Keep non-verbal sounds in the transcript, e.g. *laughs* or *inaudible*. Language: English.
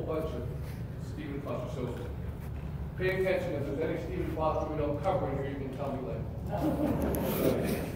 whole bunch of Stephen Foster, so pay attention, if there's any Stephen Foster we don't cover in here, you can tell me later. *laughs*